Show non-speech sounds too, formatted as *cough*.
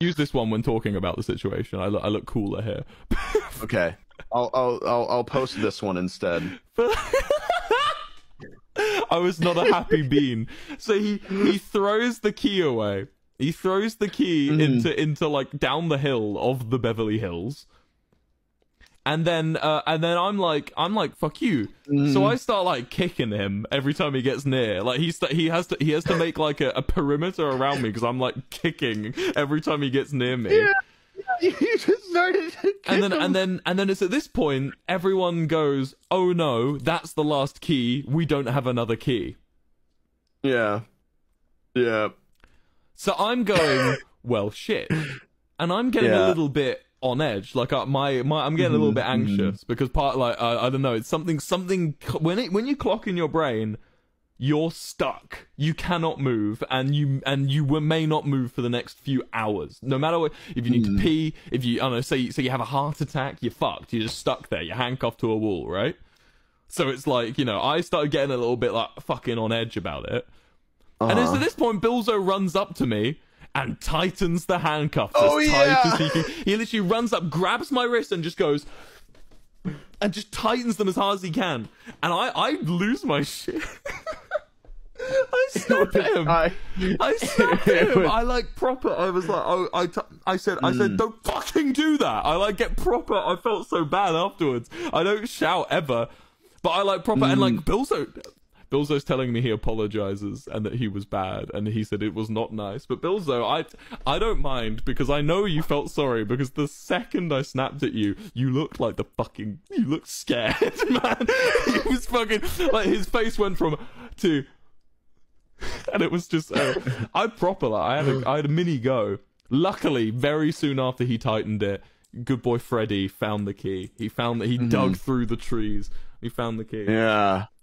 use this one when talking about the situation. I look, I look cooler here. *laughs* Okay. I'll I'll I'll, I'll post this one instead. *laughs* I was not a happy bean. So he he throws the key away. He throws the key Mhm. into into like down the hill of the Beverly Hills. And then uh, and then I'm like I'm like fuck you. So I start like kicking him every time he gets near. Like he's he has to he has to make like a, a perimeter around me because I'm like kicking every time he gets near me. Yeah. *laughs* you just started. and then him. and then and then it's at this point everyone goes, "Oh no, that's the last key. We don't have another key." yeah, yeah. So I'm going, "Well, shit," and I'm getting a little bit on edge. Like uh, my my, I'm getting a little bit Mhm, anxious because part like uh, I don't know, it's something something when it when you clock in your brain. You're stuck. You cannot move, and you and you may not move for the next few hours. No matter what, if you need to pee, if you I don't know, say say you have a heart attack, you're fucked. You're just stuck there. You're handcuffed to a wall, right? So it's like you know, I started getting a little bit like fucking on edge about it. And it's Uh-huh. at this point, Bilzo runs up to me and tightens the handcuffs Oh, as yeah. as he can. He literally runs up, grabs my wrist, and just goes, and just tightens them as hard as he can. And I, I lose my shit. *laughs* I snap at him. I- I snapped him. I like proper. I was like, oh, I, t- I said, I Mm. said, don't fucking do that. I like get proper. I felt so bad afterwards. I don't shout ever, but I like proper. And like Mm. Billzo, Billzo's telling me he apologizes and that he was bad and he said it was not nice. But Billzo, I, I don't mind because I know you felt sorry because the second I snapped at you, you looked like the fucking, you looked scared, *laughs* man. he was fucking like his face went from to and it was just uh, I proper like, I had a I had a mini go. Luckily, very soon after he tightened it, good boy Freddy found the key. He found that he dug through the trees. He found the key. yeah.